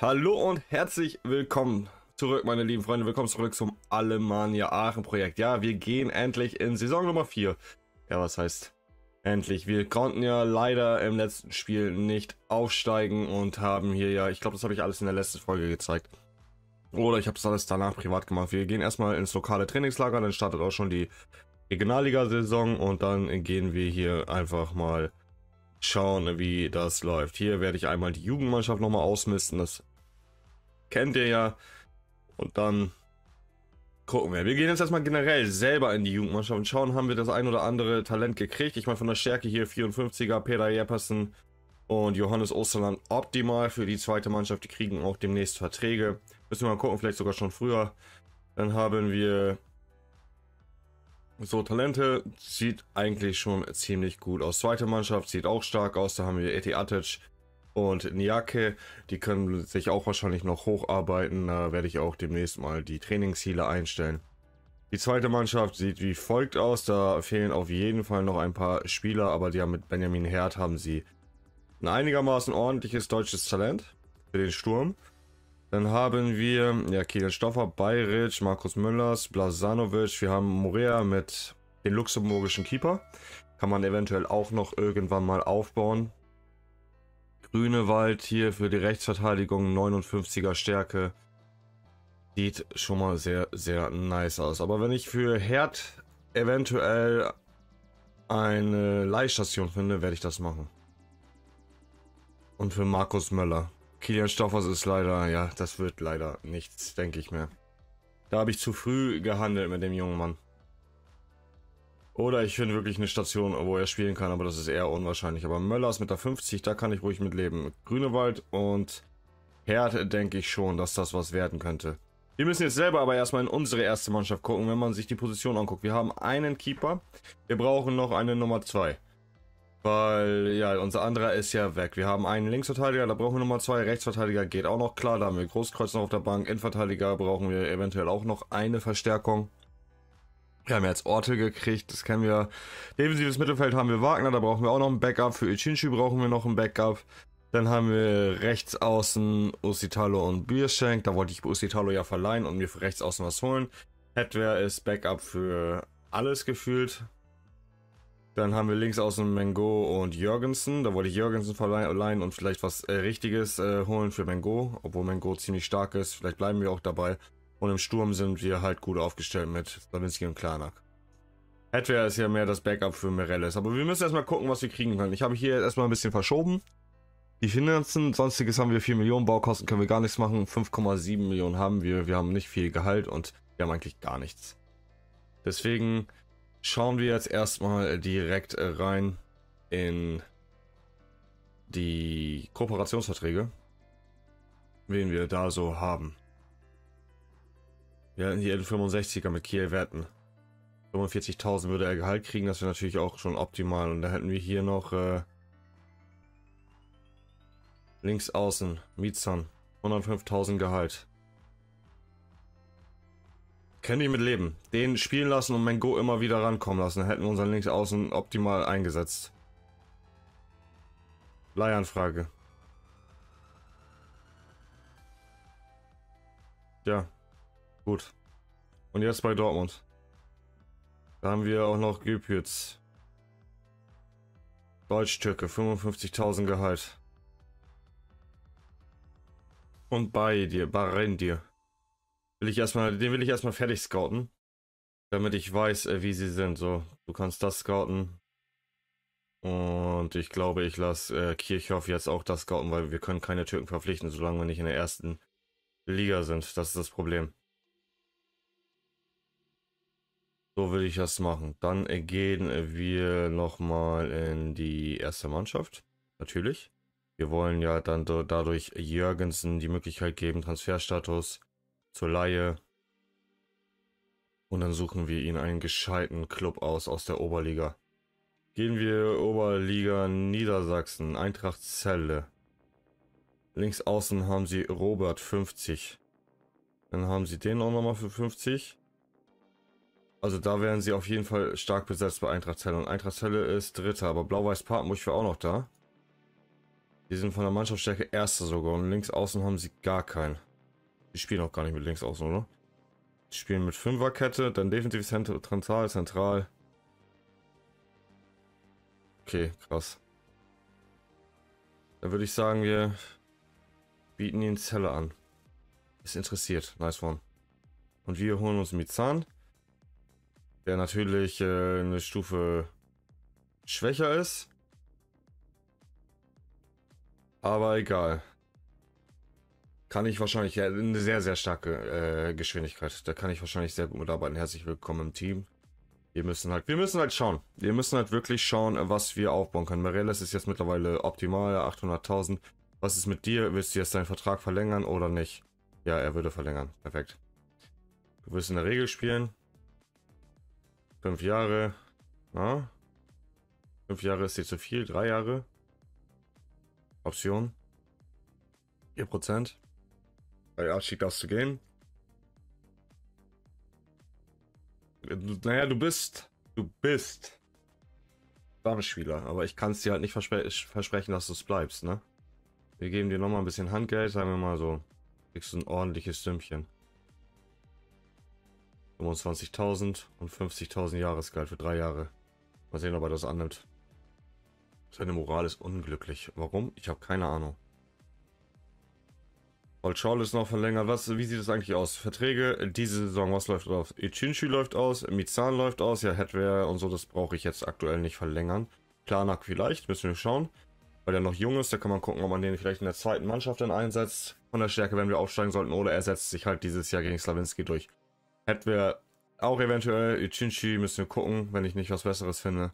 Hallo und herzlich willkommen zurück, meine lieben Freunde. Willkommen zurück zum Alemannia Aachen Projekt. Ja, wir gehen endlich in Saison Nummer 4. Ja, was heißt endlich? Wir konnten ja leider im letzten Spiel nicht aufsteigen und haben hier ja, ich glaube, das habe ich alles in der letzten Folge gezeigt. Oder ich habe das alles danach privat gemacht. Wir gehen erstmal ins lokale Trainingslager, dann startet auch schon die Regionalliga-Saison und dann gehen wir hier einfach mal schauen, wie das läuft. Hier werde ich einmal die Jugendmannschaft nochmal ausmisten. Das kennt ihr ja. Und dann gucken wir. Wir gehen jetzt erstmal generell selber in die Jugendmannschaft und schauen, haben wir das ein oder andere Talent gekriegt. Ich meine, von der Stärke hier 54er, Peter Jeppersen und Johannes Osterland optimal für die zweite Mannschaft. Die kriegen auch demnächst Verträge. Müssen wir mal gucken, vielleicht sogar schon früher. Dann haben wir so Talente. Sieht eigentlich schon ziemlich gut aus. Zweite Mannschaft sieht auch stark aus. Da haben wir Eti Atic, und Niake, die können sich auch wahrscheinlich noch hocharbeiten. Da werde ich auch demnächst mal die Trainingsziele einstellen. Die zweite Mannschaft sieht wie folgt aus. Da fehlen auf jeden Fall noch ein paar Spieler, aber die haben mit Benjamin Herd haben sie ein einigermaßen ordentliches deutsches Talent für den Sturm. Dann haben wir ja Kilian Stoffer, Bayric, Markus Müllers, Blasanovic. Wir haben Morea mit den luxemburgischen Keeper. Kann man eventuell auch noch irgendwann mal aufbauen. Grünewald hier für die Rechtsverteidigung 59er Stärke. Sieht schon mal sehr, sehr nice aus. Aber wenn ich für Herd eventuell eine Leihstation finde, werde ich das machen. Und für Markus Möller. Kilian Stoffers ist leider, ja, das wird leider nichts, denke ich mir. Da habe ich zu früh gehandelt mit dem jungen Mann. Oder ich finde wirklich eine Station, wo er spielen kann, aber das ist eher unwahrscheinlich. Aber Möllers mit der 50, da kann ich ruhig mit leben. Grünewald und Herd denke ich schon, dass das was werden könnte. Wir müssen jetzt selber aber erstmal in unsere erste Mannschaft gucken, wenn man sich die Position anguckt. Wir haben einen Keeper, wir brauchen noch eine Nummer 2. Weil, ja, unser anderer ist ja weg. Wir haben einen Linksverteidiger, da brauchen wir Nummer 2. Rechtsverteidiger geht auch noch klar, da haben wir Großkreuz noch auf der Bank. Innenverteidiger brauchen wir eventuell auch noch eine Verstärkung. Wir haben jetzt Orte gekriegt, das kennen wir. Defensives Mittelfeld haben wir Wagner, da brauchen wir auch noch ein Backup. Für Ichinchi brauchen wir noch ein Backup. Dann haben wir rechts außen Usitalo und Bierschenk. Da wollte ich Usitalo ja verleihen und mir für rechts außen was holen. Headwear ist Backup für alles gefühlt. Dann haben wir links außen Mengo und Jorgensen. Da wollte ich Jorgensen verleihen und vielleicht was äh, Richtiges äh, holen für Mengo. Obwohl Mengo ziemlich stark ist. Vielleicht bleiben wir auch dabei. Und im Sturm sind wir halt gut aufgestellt mit Slavinski und Klarnak. Headwear ist ja mehr das Backup für Mireles. Aber wir müssen erstmal gucken, was wir kriegen können. Ich habe hier erstmal ein bisschen verschoben. Die Finanzen, sonstiges haben wir 4 Millionen, Baukosten können wir gar nichts machen. 5,7 Millionen haben wir. Wir haben nicht viel Gehalt und wir haben eigentlich gar nichts. Deswegen schauen wir jetzt erstmal direkt rein in die Kooperationsverträge, wen wir da so haben. Wir hatten hier einen 65er mit Kiel-Werten. 45.000 würde er Gehalt kriegen, das wäre natürlich auch schon optimal. Und da hätten wir hier noch äh, links außen Mizan. 105.000 Gehalt. Können die mit leben. Den spielen lassen und Mengo immer wieder rankommen lassen. Dann hätten wir unseren links außen optimal eingesetzt. Leihanfrage. Ja, Gut. Und jetzt bei Dortmund. Da haben wir auch noch Güpütz. Deutsch-Türke, 55.000 Gehalt. Und bei dir, bei dir. Will ich erstmal, den will ich erstmal fertig scouten. Damit ich weiß, äh, wie sie sind. So, du kannst das scouten. Und ich glaube, ich lasse äh, Kirchhoff jetzt auch das scouten, weil wir können keine Türken verpflichten, solange wir nicht in der ersten Liga sind. Das ist das Problem. So will ich das machen. Dann gehen wir nochmal in die erste Mannschaft. Natürlich. Wir wollen ja dann dadurch Jürgensen die Möglichkeit geben, Transferstatus zur Laie. Und dann suchen wir ihn einen gescheiten Club aus, aus der Oberliga. Gehen wir Oberliga Niedersachsen, Eintracht Zelle. Links außen haben sie Robert 50. Dann haben sie den auch nochmal für 50. Also da wären sie auf jeden Fall stark besetzt bei Eintracht Zelle. Und Eintracht Zelle ist Dritter, aber Blau-Weiß Papenburg wäre auch noch da. Die sind von der Mannschaftsstärke Erste sogar und links außen haben sie gar keinen. Die spielen auch gar nicht mit links außen, oder? Die spielen mit Fünferkette, dann defensiv zentral, zentral. Okay, krass. Dann würde ich sagen, wir bieten ihn Zelle an. Ist interessiert. Nice one. Und wir holen uns Mizan. Der natürlich äh, eine Stufe schwächer ist. Aber egal. Kann ich wahrscheinlich, ja, eine sehr, sehr starke äh, Geschwindigkeit. Da kann ich wahrscheinlich sehr gut mitarbeiten. Herzlich willkommen im Team. Wir müssen halt, wir müssen halt schauen. Wir müssen halt wirklich schauen, was wir aufbauen können. Mareles ist jetzt mittlerweile optimal, 800.000. Was ist mit dir? Willst du jetzt deinen Vertrag verlängern oder nicht? Ja, er würde verlängern. Perfekt. Du wirst in der Regel spielen. Fünf Jahre. Na? Fünf Jahre ist dir zu viel. Drei Jahre. Option. 4%. Bei Archie darfst du gehen. Naja, du bist. Du bist. Stammspieler. Aber ich kann es dir halt nicht verspre versprechen, dass du es bleibst, ne? Wir geben dir nochmal ein bisschen Handgeld, sagen wir mal so. Kriegst du ein ordentliches Sümmchen. 25.000 und 50.000 Jahresgeld für drei Jahre. Mal sehen, ob er das annimmt. Seine Moral ist unglücklich. Warum? Ich habe keine Ahnung. Old Shawl ist noch verlängert. Was, wie sieht es eigentlich aus? Verträge diese Saison, was läuft aus? Ichinchi läuft aus, Mizan läuft aus, ja, Headwear und so, das brauche ich jetzt aktuell nicht verlängern. Klarnack vielleicht, müssen wir schauen. Weil er noch jung ist, da kann man gucken, ob man den vielleicht in der zweiten Mannschaft dann einsetzt. Von der Stärke, wenn wir aufsteigen sollten, oder er setzt sich halt dieses Jahr gegen Slawinski durch. Headwear auch eventuell, Ichinchi müssen wir gucken, wenn ich nicht was Besseres finde.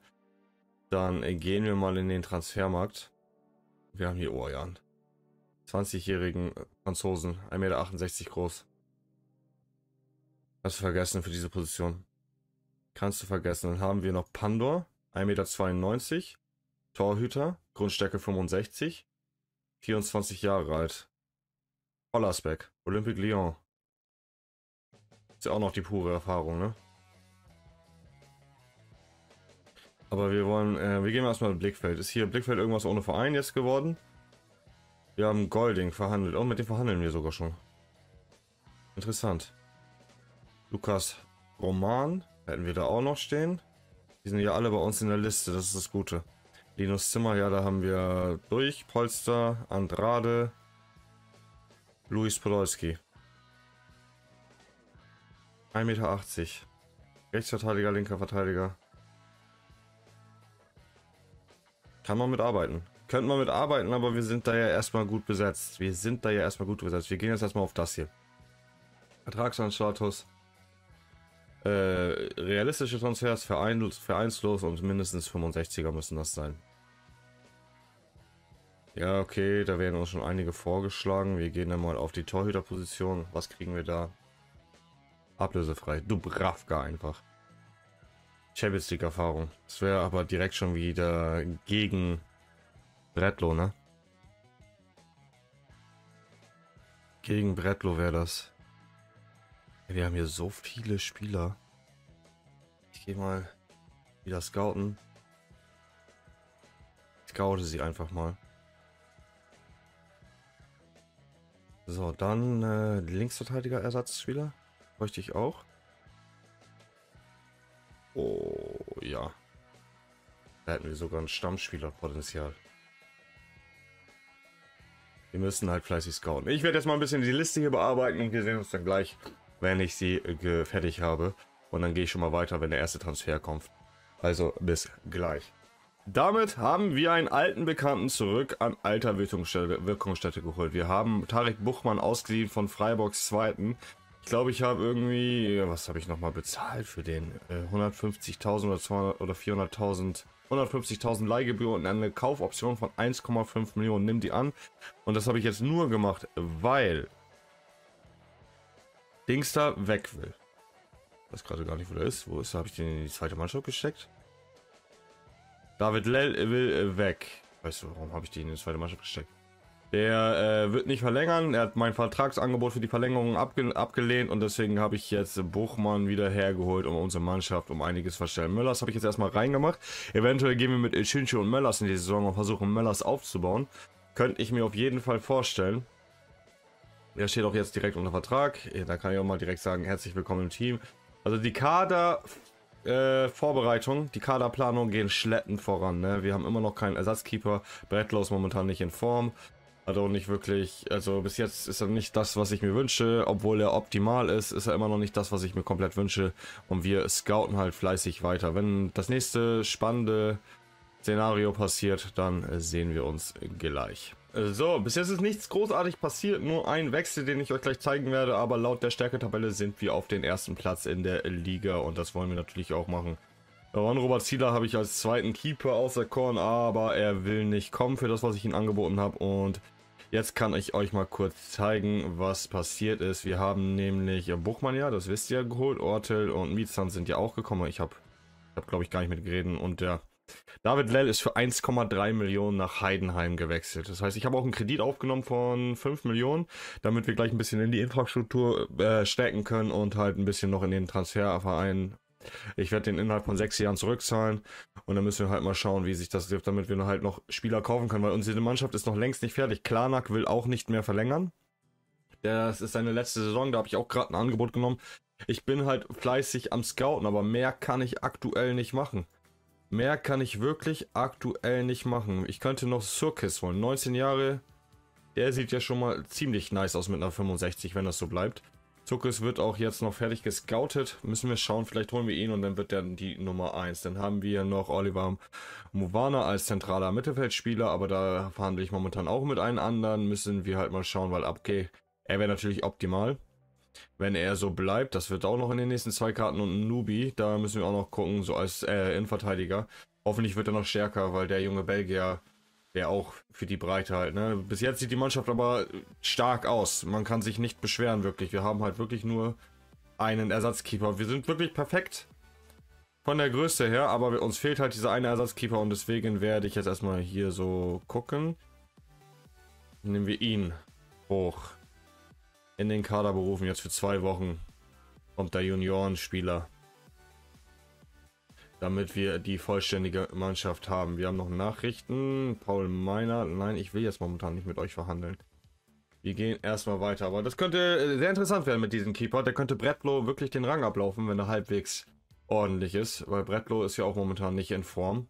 Dann gehen wir mal in den Transfermarkt. Wir haben hier Orjan. 20-jährigen Franzosen, 1,68 Meter groß. Hast du vergessen für diese Position. Kannst du vergessen. Dann haben wir noch Pandor, 1,92 Meter. Torhüter, Grundstärke 65. 24 Jahre alt. Hollersbeck, Olympique Lyon. Ist ja auch noch die pure Erfahrung, ne? Aber wir wollen, äh, wir gehen erstmal Blickfeld. Ist hier Blickfeld irgendwas ohne Verein jetzt geworden? Wir haben Golding verhandelt. Oh, mit dem verhandeln wir sogar schon. Interessant. Lukas Roman hätten wir da auch noch stehen. Die sind ja alle bei uns in der Liste, das ist das Gute. Linus Zimmer, ja, da haben wir durch. Polster, Andrade, Luis Podolski. 1,80 Meter. Rechtsverteidiger, linker Verteidiger. Kann man mitarbeiten. Könnte man mitarbeiten, aber wir sind da ja erstmal gut besetzt. Wir sind da ja erstmal gut besetzt. Wir gehen jetzt erstmal auf das hier. Vertragsanstatus. Äh, realistische Transfers, Verein, vereinslos und mindestens 65er müssen das sein. Ja, okay, da werden uns schon einige vorgeschlagen. Wir gehen dann mal auf die Torhüterposition. Was kriegen wir da? Ablösefrei. Dubravka einfach. Champions League Erfahrung. Das wäre aber direkt schon wieder gegen Bretlo, ne? Gegen Bretlo wäre das. Wir haben hier so viele Spieler. Ich gehe mal wieder scouten. Ich scoute sie einfach mal. So, dann äh, Linksverteidiger Ersatzspieler. Bräuchte ich auch. Oh, ja. Da hätten wir sogar ein Stammspielerpotenzial. Wir müssen halt fleißig scouten. Ich werde jetzt mal ein bisschen die Liste hier bearbeiten und wir sehen uns dann gleich, wenn ich sie äh, fertig habe. Und dann gehe ich schon mal weiter, wenn der erste Transfer kommt. Also bis gleich. Damit haben wir einen alten Bekannten zurück an alter Wirkungsstätte, Wirkungsstätte geholt. Wir haben Tarek Buchmann ausgeliehen von Freiburgs Zweiten. Ich glaube, ich habe irgendwie, was habe ich nochmal bezahlt für den? 150.000 oder 200 oder 400.000, 150.000 Leihgebühr und eine Kaufoption von 1,5 Millionen. Nimm die an. Und das habe ich jetzt nur gemacht, weil Dings da weg will. Weiß gerade gar nicht, wo der ist. Wo ist er? Habe ich den in die zweite Mannschaft gesteckt? David Lell will weg. Weißt du, warum habe ich den in die zweite Mannschaft gesteckt? Der äh, wird nicht verlängern. Er hat mein Vertragsangebot für die Verlängerung abge abgelehnt und deswegen habe ich jetzt Buchmann wieder hergeholt, um unsere Mannschaft um einiges verstellen. Möllers habe ich jetzt erstmal reingemacht. Eventuell gehen wir mit Ilchinchi und Möllers in die Saison und versuchen Möllers aufzubauen. könnte ich mir auf jeden Fall vorstellen. Er steht auch jetzt direkt unter Vertrag. Da kann ich auch mal direkt sagen, herzlich willkommen im Team. Also die Kader äh, die Kaderplanung gehen schleppend voran. Ne? Wir haben immer noch keinen Ersatzkeeper. Ist momentan nicht in Form. Hat auch nicht wirklich, also bis jetzt ist er nicht das, was ich mir wünsche. Obwohl er optimal ist, ist er immer noch nicht das, was ich mir komplett wünsche. Und wir scouten halt fleißig weiter. Wenn das nächste spannende Szenario passiert, dann sehen wir uns gleich. So, bis jetzt ist nichts großartig passiert, nur ein Wechsel, den ich euch gleich zeigen werde, aber laut der Stärketabelle sind wir auf den ersten Platz in der Liga und das wollen wir natürlich auch machen. Ron Robert Zieler habe ich als zweiten Keeper auserkoren, aber er will nicht kommen für das, was ich ihm angeboten habe und jetzt kann ich euch mal kurz zeigen, was passiert ist. Wir haben nämlich Buchmann ja, das wisst ihr, geholt, Ortel und Mietzand sind ja auch gekommen. Ich habe, hab, glaube ich, gar nicht mit geredet und der David Lell ist für 1,3 Millionen nach Heidenheim gewechselt. Das heißt, ich habe auch einen Kredit aufgenommen von 5 Millionen, damit wir gleich ein bisschen in die Infrastruktur äh, stecken können und halt ein bisschen noch in den Transferverein. Ich werde den innerhalb von sechs Jahren zurückzahlen und dann müssen wir halt mal schauen, wie sich das trifft, damit wir halt noch Spieler kaufen können, weil unsere Mannschaft ist noch längst nicht fertig. Klarnack will auch nicht mehr verlängern. Das ist seine letzte Saison, da habe ich auch gerade ein Angebot genommen. Ich bin halt fleißig am Scouten, aber mehr kann ich aktuell nicht machen. Mehr kann ich wirklich aktuell nicht machen. Ich könnte noch Circus holen. 19 Jahre. Der sieht ja schon mal ziemlich nice aus mit einer 65, wenn das so bleibt. Circus wird auch jetzt noch fertig gescoutet. Müssen wir schauen, vielleicht holen wir ihn und dann wird der die Nummer 1. Dann haben wir noch Oliver Movana als zentraler Mittelfeldspieler, aber da verhandle ich momentan auch mit einem anderen. Müssen wir halt mal schauen, weil Abke, er wäre natürlich optimal wenn er so bleibt, das wird auch noch in den nächsten zwei Karten und Nubi, da müssen wir auch noch gucken, so als äh, Innenverteidiger. Hoffentlich wird er noch stärker, weil der junge Belgier, der auch für die Breite halt, ne? Bis jetzt sieht die Mannschaft aber stark aus. Man kann sich nicht beschweren, wirklich. Wir haben halt wirklich nur einen Ersatzkeeper. Wir sind wirklich perfekt von der Größe her, aber uns fehlt halt dieser eine Ersatzkeeper und deswegen werde ich jetzt erstmal hier so gucken. Nehmen wir ihn hoch in den Kader berufen. Jetzt für zwei Wochen kommt der Juniorenspieler. Damit wir die vollständige Mannschaft haben. Wir haben noch Nachrichten. Paul Meiner. Nein, ich will jetzt momentan nicht mit euch verhandeln. Wir gehen erstmal weiter. Aber das könnte äh, sehr interessant werden mit diesem Keeper. Der könnte Brettlow wirklich den Rang ablaufen, wenn er halbwegs ordentlich ist. Weil Brettlow ist ja auch momentan nicht in Form.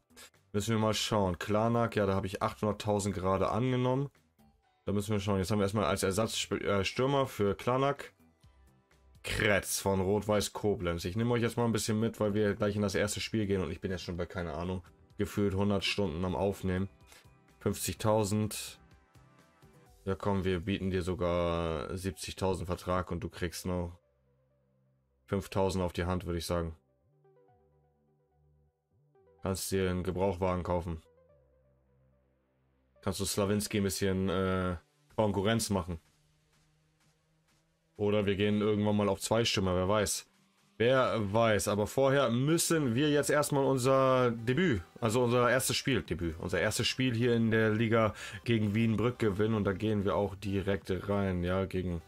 Müssen wir mal schauen. Klarnack, ja, da habe ich 800.000 gerade angenommen. Da müssen wir schauen. Jetzt haben wir erstmal als Ersatzstürmer äh, für Klanak Kretz von Rot-Weiß Koblenz. Ich nehme euch jetzt mal ein bisschen mit, weil wir gleich in das erste Spiel gehen und ich bin jetzt schon bei, keine Ahnung, gefühlt 100 Stunden am Aufnehmen. 50.000. Ja komm, wir bieten dir sogar 70.000 Vertrag und du kriegst noch 5.000 auf die Hand, würde ich sagen. Kannst dir einen Gebrauchwagen kaufen kannst du Slawinski ein bisschen äh, Konkurrenz machen. Oder wir gehen irgendwann mal auf zwei Stimmen, wer weiß. Wer weiß, aber vorher müssen wir jetzt erstmal unser Debüt, also unser erstes Spiel, Debüt, unser erstes Spiel hier in der Liga gegen Wienbrück gewinnen. Und da gehen wir auch direkt rein, ja, gegen,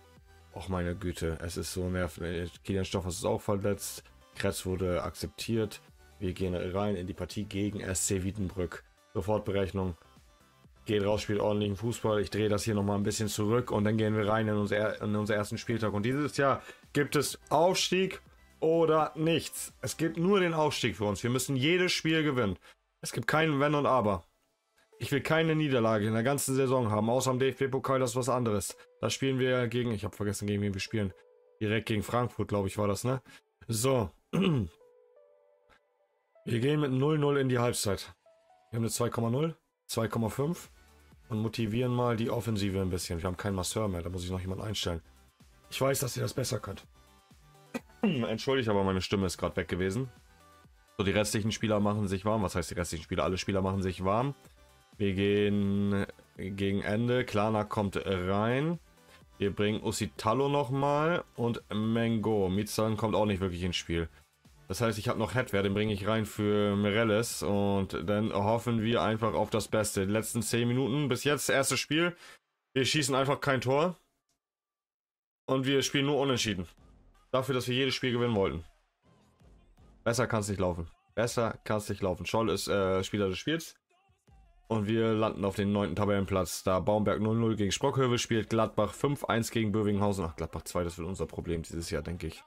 ach meine Güte, es ist so nervig, Kilian Stoffers ist auch verletzt, Kretz wurde akzeptiert, wir gehen rein in die Partie gegen SC Wiedenbrück. Sofortberechnung, geht raus, spielt ordentlichen Fußball. Ich drehe das hier nochmal ein bisschen zurück und dann gehen wir rein in, unser, in unseren ersten Spieltag. Und dieses Jahr gibt es Aufstieg oder nichts. Es gibt nur den Aufstieg für uns. Wir müssen jedes Spiel gewinnen. Es gibt keinen Wenn und Aber. Ich will keine Niederlage in der ganzen Saison haben, außer am DFB-Pokal, das ist was anderes. Da spielen wir gegen, ich habe vergessen, gegen wen wir spielen. Direkt gegen Frankfurt, glaube ich, war das, ne? So. Wir gehen mit 0-0 in die Halbzeit. Wir haben eine 2,0, 2,5 und motivieren mal die Offensive ein bisschen. Wir haben keinen Masseur mehr, da muss ich noch jemand einstellen. Ich weiß, dass ihr das besser könnt. Entschuldigt, aber meine Stimme ist gerade weg gewesen. So, die restlichen Spieler machen sich warm. Was heißt die restlichen Spieler? Alle Spieler machen sich warm. Wir gehen gegen Ende. Klana kommt rein. Wir bringen Usitalo nochmal und Mengo. Mizan kommt auch nicht wirklich ins Spiel. Das heißt, ich habe noch Headwear, den bringe ich rein für Mireles und dann hoffen wir einfach auf das Beste. Die letzten 10 Minuten bis jetzt, erstes Spiel. Wir schießen einfach kein Tor. Und wir spielen nur unentschieden. Dafür, dass wir jedes Spiel gewinnen wollten. Besser kann es nicht laufen. Besser kann es nicht laufen. Scholl ist äh, Spieler des Spiels. Und wir landen auf den neunten Tabellenplatz, da Baumberg 0-0 gegen Sprockhövel spielt, Gladbach 5-1 gegen Bövinghausen. Ach, Gladbach 2, das wird unser Problem dieses Jahr, denke ich.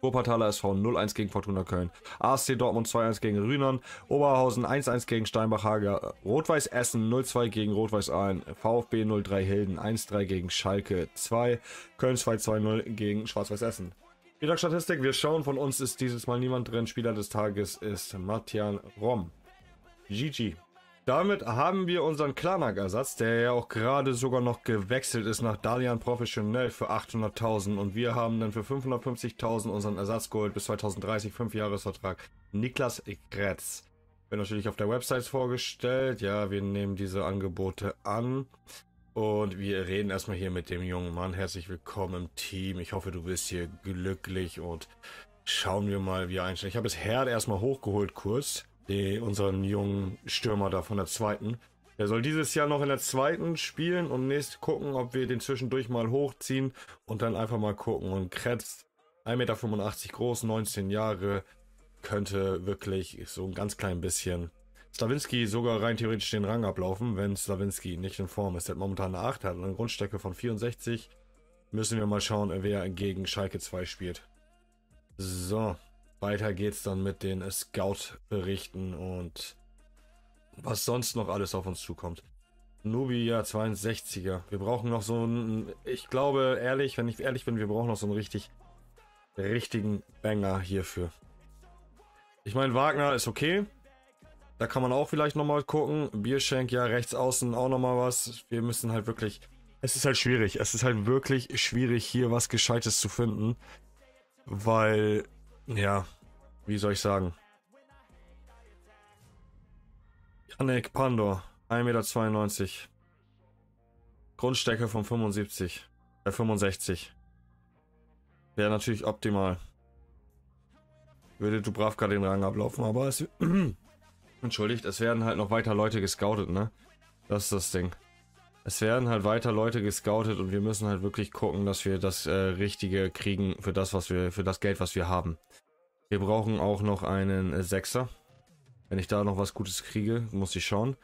Wuppertaler SV 0-1 gegen Fortuna Köln. ASC Dortmund 2-1 gegen Rühnern. Oberhausen 1-1 gegen Steinbach-Hager. Rot-Weiß Essen 0-2 gegen Rot-Weiß Aalen. VfB 0-3 Hilden 1-3 gegen Schalke 2. Köln 2-2-0 gegen Schwarz-Weiß Essen. Wieder Statistik, wir schauen, von uns ist dieses Mal niemand drin. Spieler des Tages ist Matjan Rom. GG. Damit haben wir unseren Klarmark-Ersatz, der ja auch gerade sogar noch gewechselt ist nach Dalian Professionell für 800.000 und wir haben dann für 550.000 unseren Ersatz geholt bis 2030, 5 Jahresvertrag. Niklas Gretz. Wird natürlich auf der Website vorgestellt. Ja, wir nehmen diese Angebote an. Und wir reden erstmal hier mit dem jungen Mann. Herzlich willkommen im Team. Ich hoffe, du bist hier glücklich und schauen wir mal, wie er einstellt. Ich habe das Herd erstmal hochgeholt, kurz die, unseren jungen Stürmer da von der zweiten. Er soll dieses Jahr noch in der zweiten spielen und nächst gucken, ob wir den zwischendurch mal hochziehen und dann einfach mal gucken. Und Kretz, 1,85 Meter groß, 19 Jahre, könnte wirklich so ein ganz klein bisschen Slawinski sogar rein theoretisch den Rang ablaufen, wenn Slawinski nicht in Form ist. Er hat momentan eine 8, hat eine Grundstärke von 64. Müssen wir mal schauen, wer gegen Schalke 2 spielt. So, weiter geht's dann mit den Scout-Berichten und was sonst noch alles auf uns zukommt. Nubia 62er. Wir brauchen noch so einen, ich glaube ehrlich, wenn ich ehrlich bin, wir brauchen noch so einen richtig, richtigen Banger hierfür. Ich meine, Wagner ist okay. Da kann man auch vielleicht nochmal gucken. Bierschenk, ja, rechts außen auch nochmal was. Wir müssen halt wirklich, es ist halt schwierig. Es ist halt wirklich schwierig, hier was Gescheites zu finden. Weil ja, wie soll ich sagen? Janek Pandor, 1,92 Meter. Grundstärke von 75, äh 65. Wäre natürlich optimal. Würde Dubravka den Rang ablaufen, aber es... Entschuldigt, es werden halt noch weiter Leute gescoutet, ne? Das ist das Ding. Es werden halt weiter Leute gescoutet und wir müssen halt wirklich gucken, dass wir das äh, Richtige kriegen für das, was wir, für das Geld, was wir haben. Wir brauchen auch noch einen äh, Sechser. Wenn ich da noch was Gutes kriege, muss ich schauen.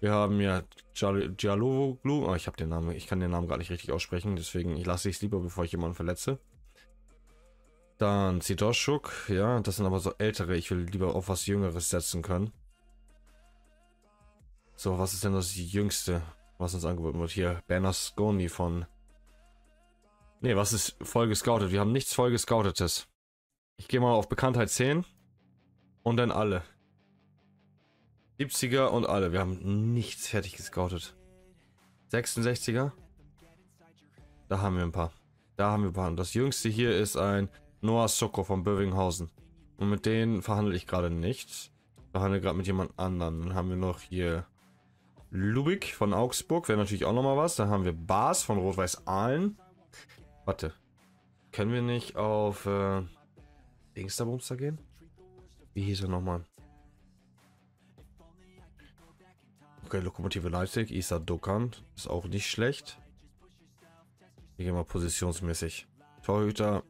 Wir haben ja Gialoglu. Oh, ich habe den Namen, ich kann den Namen gar nicht richtig aussprechen, deswegen ich lasse es lieber, bevor ich jemanden verletze. Dann Zidoshuk, ja, das sind aber so ältere. Ich will lieber auf was Jüngeres setzen können. So, was ist denn das Jüngste? Was uns angeboten wird. Hier, Bernasconi von... Ne, was ist voll gescoutet? Wir haben nichts voll gescoutetes. Ich gehe mal auf Bekanntheit 10. Und dann alle. 70er und alle. Wir haben nichts fertig gescoutet. 66er. Da haben wir ein paar. Da haben wir ein paar. Und das jüngste hier ist ein Noah Soko von Bövinghausen. Und mit denen verhandle ich gerade nicht. Ich verhandle gerade mit jemand anderen. Dann haben wir noch hier Lubik von Augsburg wäre natürlich auch nochmal was. Da haben wir Bas von Rot-Weiß Aalen. Warte. Können wir nicht auf äh, Dingsterbumster gehen? Wie hieß er nochmal? Okay, Lokomotive Leipzig, Isa Dokan. Ist auch nicht schlecht. Wir gehen mal positionsmäßig. Torhüter.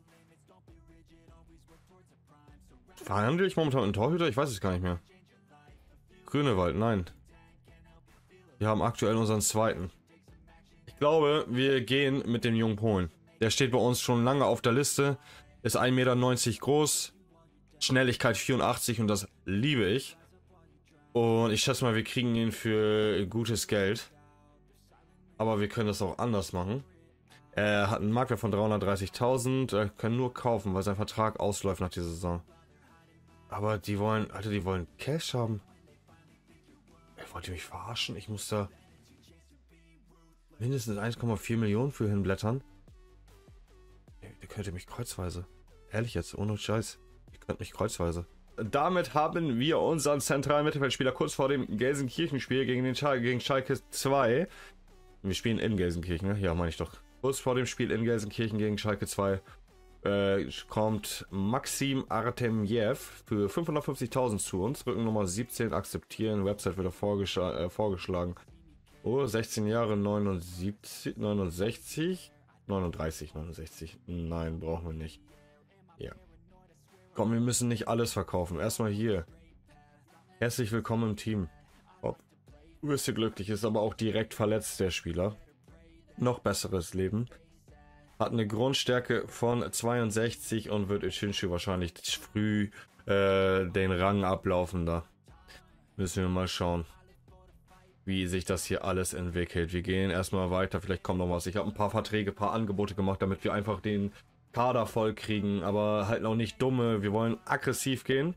Verhandle ich momentan einen Torhüter? Ich weiß es gar nicht mehr. Grünewald, nein. Wir haben aktuell unseren zweiten. Ich glaube, wir gehen mit dem jungen Polen. Der steht bei uns schon lange auf der Liste. Ist 1,90 Meter groß. Schnelligkeit 84 und das liebe ich. Und ich schätze mal, wir kriegen ihn für gutes Geld. Aber wir können das auch anders machen. Er hat einen Marktwert von 330.000. Er kann nur kaufen, weil sein Vertrag ausläuft nach dieser Saison. Aber die wollen, Alter, die wollen Cash haben. Wollt ihr mich verarschen? Ich muss da mindestens 1,4 Millionen für hinblättern. Ihr könnt mich kreuzweise. Ehrlich jetzt, ohne Scheiß. Ihr könnt mich kreuzweise. Damit haben wir unseren zentralen Mittelfeldspieler kurz vor dem Gelsenkirchen-Spiel gegen den Schal gegen Schalke 2. Wir spielen in Gelsenkirchen, ne? Ja, meine ich doch. Kurz vor dem Spiel in Gelsenkirchen gegen Schalke 2 äh, kommt Maxim Artemjev für 550.000 zu uns. Rücken Nummer 17 akzeptieren. Website wird äh, vorgeschlagen. Oh, 16 Jahre 79, 69, 39, 69. Nein, brauchen wir nicht. Ja. Komm, wir müssen nicht alles verkaufen. Erstmal hier. Herzlich willkommen im Team. Wirst du glücklich, ist aber auch direkt verletzt, der Spieler. Noch besseres Leben. Hat eine Grundstärke von 62 und wird Ishinshu wahrscheinlich früh äh, den Rang ablaufen da. Müssen wir mal schauen, wie sich das hier alles entwickelt. Wir gehen erstmal weiter, vielleicht kommt noch was. Ich habe ein paar Verträge, ein paar Angebote gemacht, damit wir einfach den Kader voll kriegen, aber halt noch nicht dumme. Wir wollen aggressiv gehen.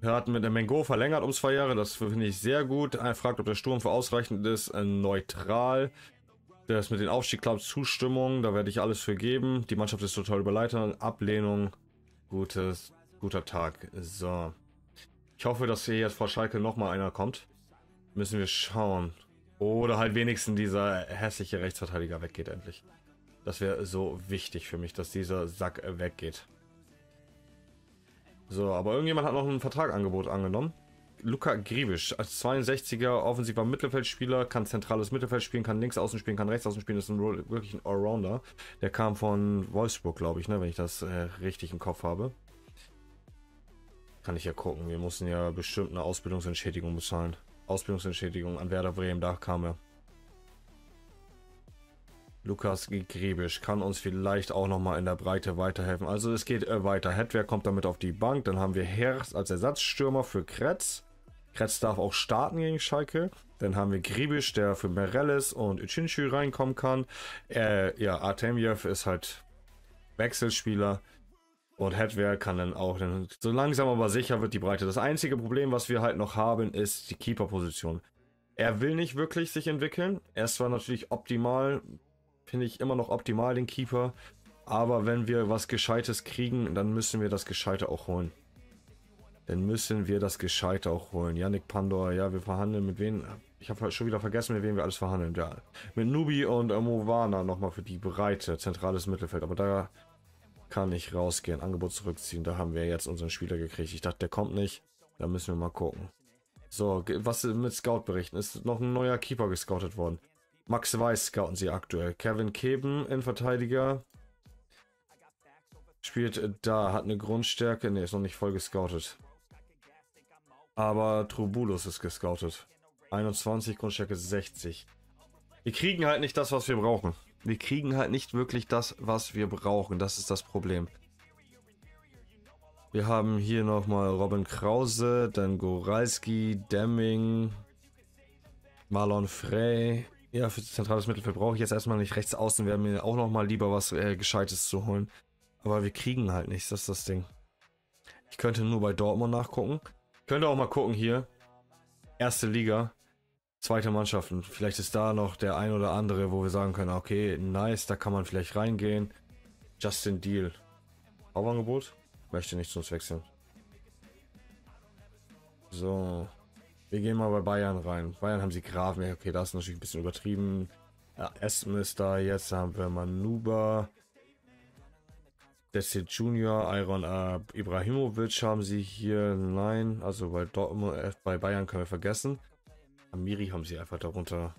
Wir hatten mit der Mengo verlängert um zwei Jahre, das finde ich sehr gut. Er fragt, ob der Sturm für ausreichend ist. Äh, neutral. Das mit den Aufstieg klappt, Zustimmung, da werde ich alles für geben. Die Mannschaft ist total überleitert. Ablehnung. Gutes, guter Tag. So. Ich hoffe, dass hier jetzt vor Schalke nochmal einer kommt. Müssen wir schauen. Oder halt wenigstens dieser hässliche Rechtsverteidiger weggeht endlich. Das wäre so wichtig für mich, dass dieser Sack weggeht. So, aber irgendjemand hat noch ein Vertragangebot angenommen. Luca Griebisch als 62er offensiver Mittelfeldspieler, kann zentrales Mittelfeld spielen, kann links außen spielen, kann rechts außen spielen, ist ein wirklich ein Allrounder. Der kam von Wolfsburg, glaube ich, ne, wenn ich das äh, richtig im Kopf habe. Kann ich ja gucken. Wir mussten ja bestimmt eine Ausbildungsentschädigung bezahlen. Ausbildungsentschädigung an Werder Bremen, da kam er. Lukas Griebisch kann uns vielleicht auch noch mal in der Breite weiterhelfen. Also es geht äh, weiter. Hedwer kommt damit auf die Bank. Dann haben wir Herz als Ersatzstürmer für Kretz. Kretz darf auch starten gegen Schalke. Dann haben wir Griebisch, der für Mereles und Uchinshu reinkommen kann. Äh, ja, Artemiev ist halt Wechselspieler. Und Hedwer kann dann auch, dann, so langsam aber sicher wird die Breite. Das einzige Problem, was wir halt noch haben, ist die Keeper-Position. Er will nicht wirklich sich entwickeln. Er ist zwar natürlich optimal, finde ich immer noch optimal, den Keeper. Aber wenn wir was Gescheites kriegen, dann müssen wir das Gescheite auch holen. Dann müssen wir das Gescheite auch holen. Yannick Pandor, ja, wir verhandeln mit wem? Ich habe schon wieder vergessen, mit wem wir alles verhandeln. Ja, mit Nubi und äh, Movana nochmal für die Breite, zentrales Mittelfeld. Aber da kann ich rausgehen, Angebot zurückziehen. Da haben wir jetzt unseren Spieler gekriegt. Ich dachte, der kommt nicht. Da müssen wir mal gucken. So, was mit Scout-Berichten? Ist noch ein neuer Keeper gescoutet worden. Max Weiß scouten sie aktuell. Kevin Keben, Innenverteidiger. Spielt da, hat eine Grundstärke. Ne, ist noch nicht voll gescoutet. Aber Trubulus ist gescoutet. 21, Grundstärke 60. Wir kriegen halt nicht das, was wir brauchen. Wir kriegen halt nicht wirklich das, was wir brauchen. Das ist das Problem. Wir haben hier nochmal Robin Krause, dann Goralski, Demming, Marlon Frey. Ja, für zentrales Mittelfeld brauche ich jetzt erstmal nicht rechts außen. Wäre mir auch nochmal lieber was äh, Gescheites zu holen. Aber wir kriegen halt nichts, das ist das Ding. Ich könnte nur bei Dortmund nachgucken. Ich könnte auch mal gucken hier. Erste Liga zweite Mannschaften. Vielleicht ist da noch der ein oder andere, wo wir sagen können, okay, nice, da kann man vielleicht reingehen. Justin Deal. Kaufangebot? Möchte nicht zu uns wechseln. So. Wir gehen mal bei Bayern rein. Bayern haben sie Graven. Okay, das ist natürlich ein bisschen übertrieben. Ja, Essen ist da. Jetzt haben wir Manuba. Desi Junior, Iron äh, Ibrahimovic haben sie hier. Nein, also bei, Dortmund, äh, bei Bayern können wir vergessen. Amiri haben sie einfach darunter.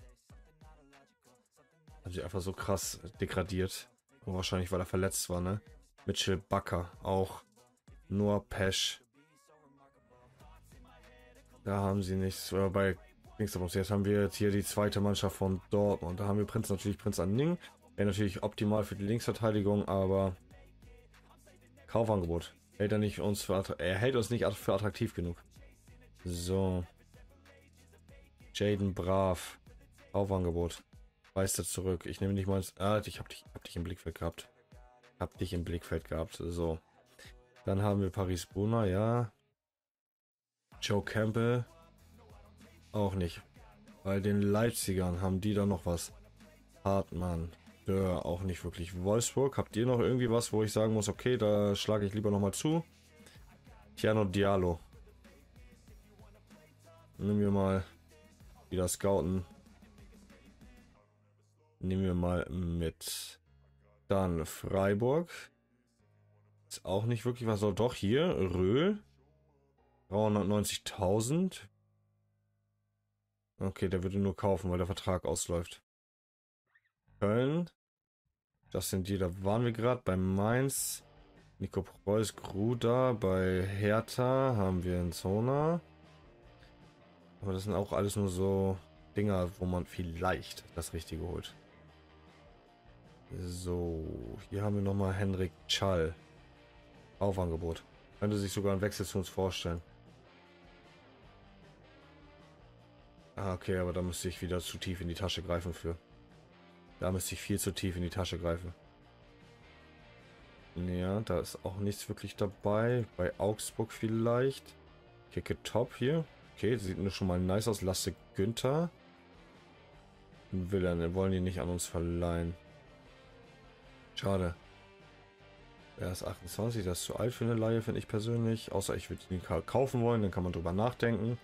Haben sie einfach so krass degradiert. Und wahrscheinlich, weil er verletzt war, ne? Mitchell Bakker auch. Nur Pesch. Da haben sie nichts. Äh, bei Linksabos. Jetzt haben wir jetzt hier die zweite Mannschaft von Dortmund. Da haben wir Prinz natürlich Prinz Anning. Wäre natürlich optimal für die Linksverteidigung, aber Kaufangebot. Hält er nicht uns für er hält uns nicht für attraktiv genug. So. Jaden Brav. Kaufangebot. Weist er zurück. Ich nehme nicht mal. Ah, ich hab dich, hab dich im Blickfeld gehabt. Hab dich im Blickfeld gehabt. So. Dann haben wir Paris Brunner, ja. Joe Campbell. Auch nicht. Bei den Leipzigern haben die da noch was. Hartmann. Dörr auch nicht wirklich. Wolfsburg, habt ihr noch irgendwie was, wo ich sagen muss, okay, da schlage ich lieber nochmal zu? Tiano Diallo. Nehmen wir mal wieder scouten. Nehmen wir mal mit. Dann Freiburg. Ist auch nicht wirklich was. So, doch hier. Röhl. 390.000. Okay, der würde nur kaufen, weil der Vertrag ausläuft. Köln. Das sind die, da waren wir gerade bei Mainz. Nico Preuß, Gruda. Bei Hertha haben wir einen Zona. Aber das sind auch alles nur so Dinger, wo man vielleicht das Richtige holt. So, hier haben wir nochmal Henrik Schall. Aufangebot. Könnte sich sogar ein Wechsel zu uns vorstellen. Ah, okay, aber da müsste ich wieder zu tief in die Tasche greifen für. Da müsste ich viel zu tief in die Tasche greifen. Ja, da ist auch nichts wirklich dabei. Bei Augsburg vielleicht. Kicke Top hier. Okay, sieht nur schon mal nice aus. Lasse Günther. Will er, wollen die nicht an uns verleihen. Schade. Er ist 28, das ist zu alt für eine Laie, finde ich persönlich. Außer ich würde ihn kaufen wollen, dann kann man drüber nachdenken.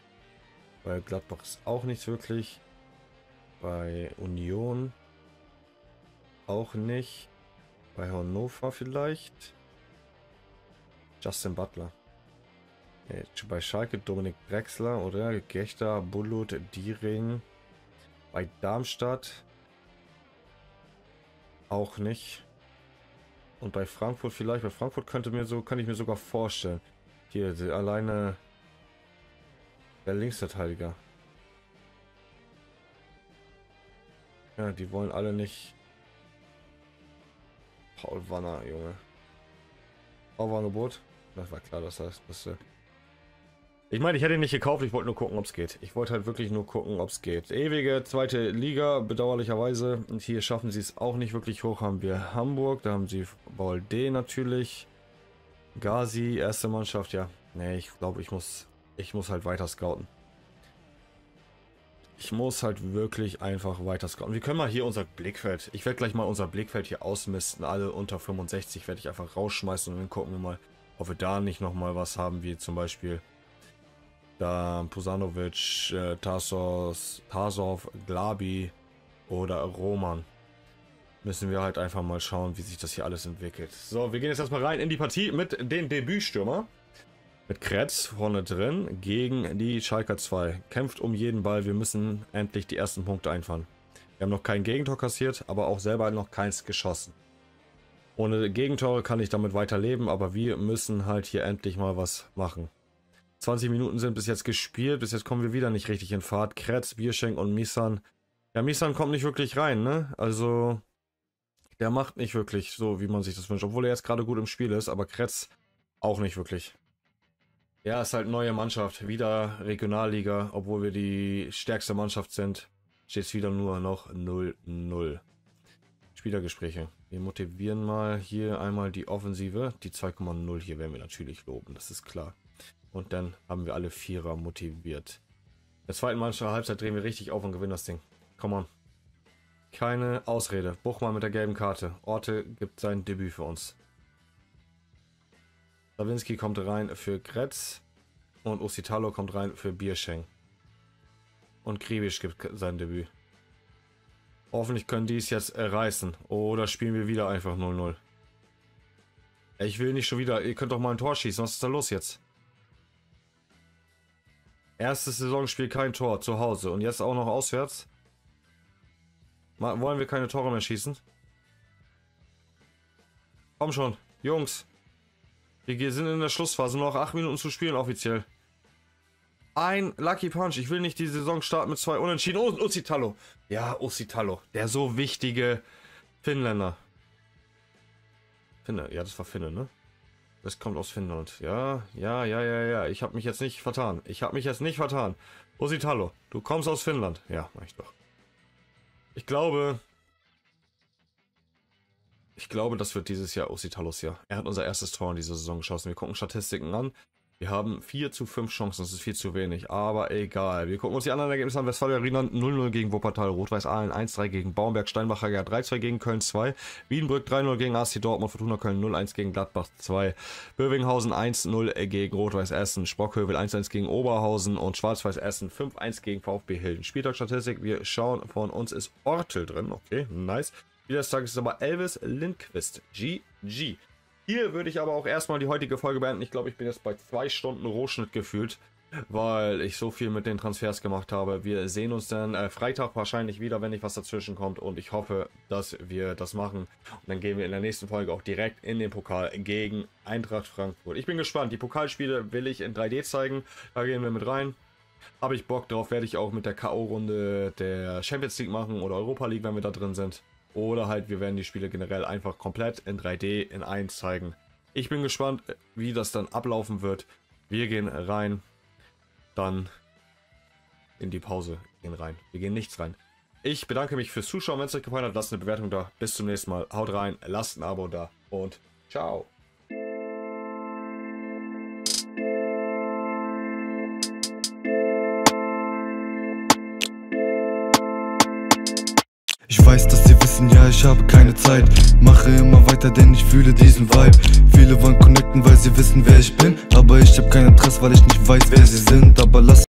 Bei Gladbach ist auch nichts wirklich. Bei Union auch nicht. Bei Hannover vielleicht. Justin Butler. Bei Schalke Dominik Drexler oder Gechter, Bullut, Diering. Bei Darmstadt auch nicht. Und bei Frankfurt vielleicht. Bei Frankfurt könnte mir so, kann ich mir sogar vorstellen. Hier, alleine der Linksverteidiger. Ja, die wollen alle nicht. Paul Wanner, Junge. Aufangebot. Das war klar, dass das beste. Ich meine, ich hätte ihn nicht gekauft, ich wollte nur gucken, ob es geht. Ich wollte halt wirklich nur gucken, ob es geht. Ewige zweite Liga, bedauerlicherweise. Und hier schaffen sie es auch nicht wirklich hoch. Haben wir Hamburg, da haben sie Ball D natürlich. Gazi, erste Mannschaft, ja. Nee, ich glaube, ich muss, ich muss halt weiter scouten. Ich muss halt wirklich einfach weiter scouten. Wir können mal hier unser Blickfeld. Ich werde gleich mal unser Blickfeld hier ausmisten. Alle unter 65 werde ich einfach rausschmeißen und dann gucken wir mal, ob wir da nicht nochmal was haben, wie zum Beispiel da Pusanovic, äh, Tarsos, Tarsov, Glabi oder Roman. Müssen wir halt einfach mal schauen, wie sich das hier alles entwickelt. So, wir gehen jetzt erstmal rein in die Partie mit den Debütstürmer. Mit Kretz vorne drin gegen die Schalker 2. Kämpft um jeden Ball. Wir müssen endlich die ersten Punkte einfahren. Wir haben noch kein Gegentor kassiert, aber auch selber noch keins geschossen. Ohne Gegentore kann ich damit weiterleben, aber wir müssen halt hier endlich mal was machen. 20 Minuten sind bis jetzt gespielt. Bis jetzt kommen wir wieder nicht richtig in Fahrt. Kretz, Bierschenk und Misan. Ja, Misan kommt nicht wirklich rein, ne? Also, der macht nicht wirklich so, wie man sich das wünscht. Obwohl er jetzt gerade gut im Spiel ist, aber Kretz auch nicht wirklich. Ja, ist halt neue Mannschaft. Wieder Regionalliga, obwohl wir die stärkste Mannschaft sind. Steht es wieder nur noch 0-0. Spielergespräche. Wir motivieren mal hier einmal die Offensive. Die 2,0 hier werden wir natürlich loben, das ist klar. Und dann haben wir alle Vierer motiviert. In der zweiten Mannschaft Halbzeit drehen wir richtig auf und gewinnen das Ding. Komm on. Keine Ausrede. Buchmann mit der gelben Karte. Orte gibt sein Debüt für uns. Sawinski kommt rein für Kretz. Und Ositalo kommt rein für Bierscheng. Und Kribisch gibt sein Debüt. Hoffentlich können die es jetzt reißen. Oder spielen wir wieder einfach 0-0. Ich will nicht schon wieder. Ihr könnt doch mal ein Tor schießen. Was ist da los jetzt? Erstes Saisonspiel kein Tor zu Hause und jetzt auch noch auswärts. Mal, wollen wir keine Tore mehr schießen? Komm schon, Jungs. Wir sind in der Schlussphase, nur noch 8 Minuten zu spielen offiziell. Ein Lucky Punch. Ich will nicht die Saison starten mit zwei Unentschieden. Oh, Usitalo. Ja, Usitalo. Der so wichtige Finnländer. Finne, ja, das war Finne, ne? Das kommt aus Finnland. Ja, ja, ja, ja, ja. Ich habe mich jetzt nicht vertan. Ich habe mich jetzt nicht vertan. Ositalo, du kommst aus Finnland. Ja, mach ich doch. Ich glaube... Ich glaube, das wird dieses Jahr Ositalos Jahr. Er hat unser erstes Tor in dieser Saison geschossen. Wir gucken Statistiken an. Wir haben 4 zu 5 Chancen, das ist viel zu wenig, aber egal. Wir gucken uns die anderen Ergebnisse an. Westfalia Rheinland 0-0 gegen Wuppertal, Rot-Weiß Aalen 1-3 gegen Baumberg, Steinbacher ja 3-2 gegen Köln 2, Wiedenbrück 3-0 gegen AC Dortmund, Fortuna Köln 0-1 gegen Gladbach 2, Bövinghausen 1-0 gegen Rot-Weiß Essen, Sprockhövel 1-1 gegen Oberhausen und Schwarz-Weiß Essen 5-1 gegen VfB Hilden. Spieltagsstatistik, wir schauen, von uns ist Ortel drin, okay, nice. Spieler des Tages ist aber Elvis Lindquist, GG. Hier würde ich aber auch erstmal die heutige Folge beenden. Ich glaube, ich bin jetzt bei zwei Stunden Rohschnitt gefühlt, weil ich so viel mit den Transfers gemacht habe. Wir sehen uns dann äh, Freitag wahrscheinlich wieder, wenn nicht was dazwischen kommt. Und ich hoffe, dass wir das machen. Und dann gehen wir in der nächsten Folge auch direkt in den Pokal gegen Eintracht Frankfurt. Ich bin gespannt. Die Pokalspiele will ich in 3D zeigen. Da gehen wir mit rein. Habe ich Bock drauf, werde ich auch mit der K.O.-Runde der Champions League machen oder Europa League, wenn wir da drin sind. Oder halt, wir werden die Spiele generell einfach komplett in 3D in 1 zeigen. Ich bin gespannt, wie das dann ablaufen wird. Wir gehen rein, dann in die Pause gehen rein. Wir gehen nichts rein. Ich bedanke mich fürs Zuschauen. Wenn es euch gefallen hat, lasst eine Bewertung da. Bis zum nächsten Mal. Haut rein, lasst ein Abo da und ciao. Ich weiß, dass wissen, ja, ich habe keine Zeit. Mache immer weiter, denn ich fühle diesen Vibe. Viele wollen connecten, weil sie wissen, wer ich bin. Aber ich hab kein Interesse, weil ich nicht weiß, wer sie sind. Aber lass